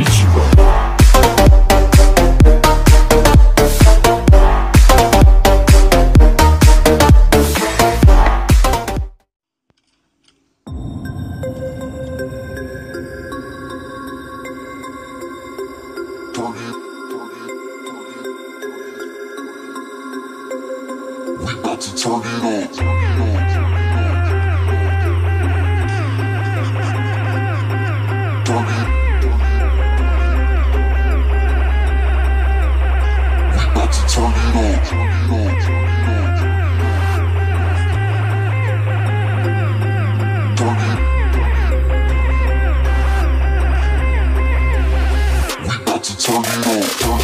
Target. Target. Target. We got to turn it on. turn it on.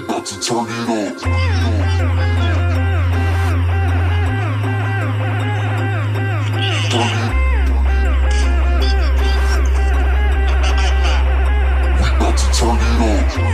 we got to turn it up. Turn it, turn. We got to turn it up.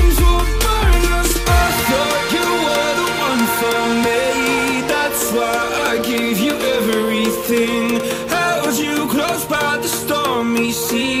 everything. Held you close by the stormy sea.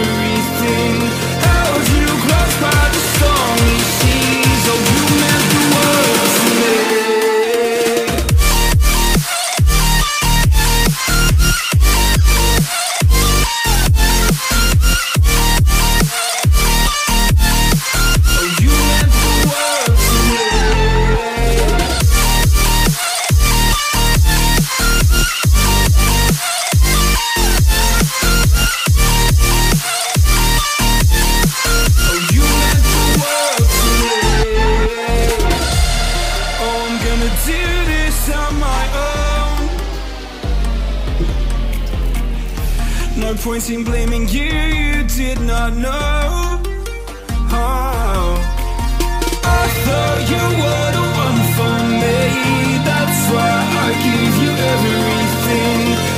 everything. no point in blaming you, you did not know. Oh. I thought you were the one for me, that's why I give you everything.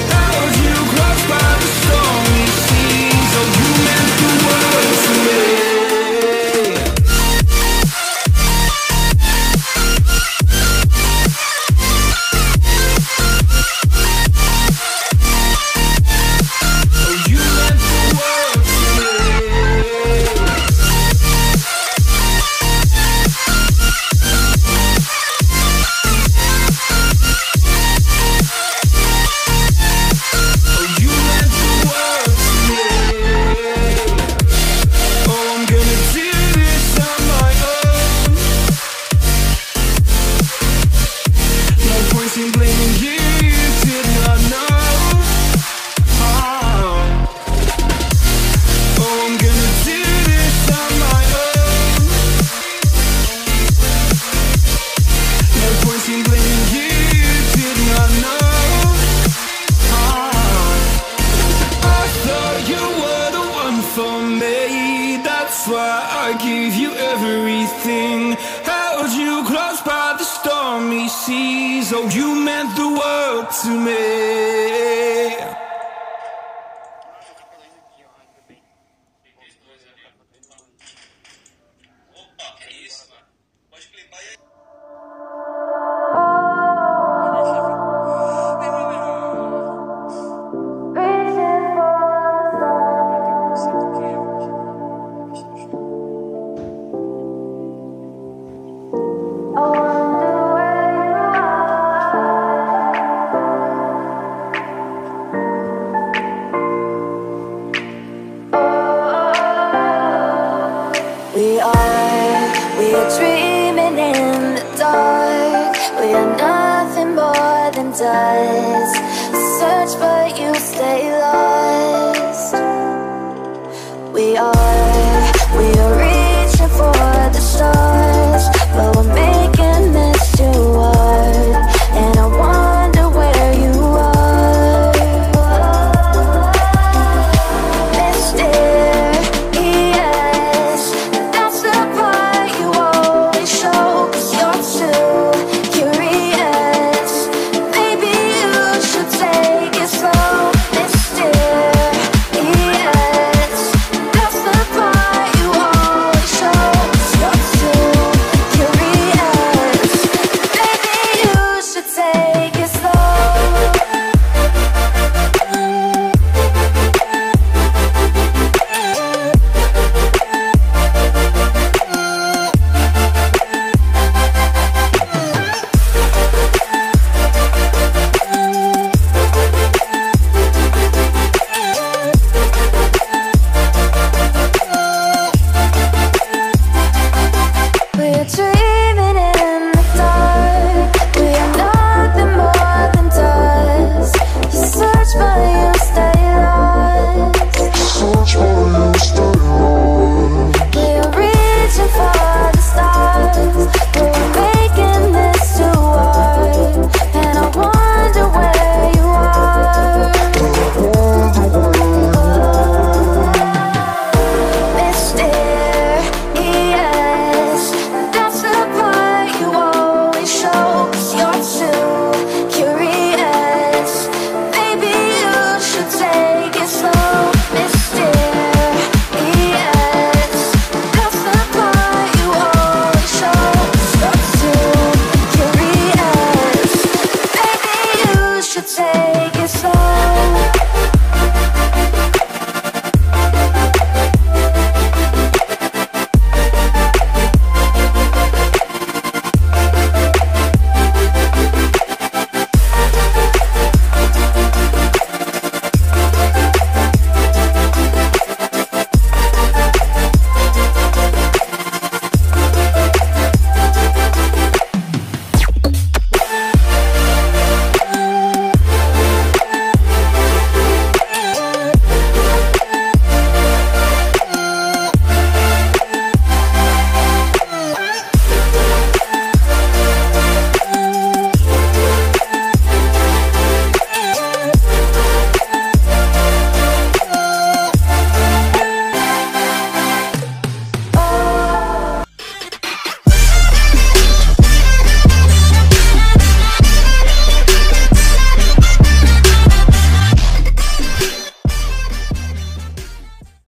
sees. Oh, you meant the world to me. and dies. Search, but you stay lost. We are, we are reaching for the stars, but we're.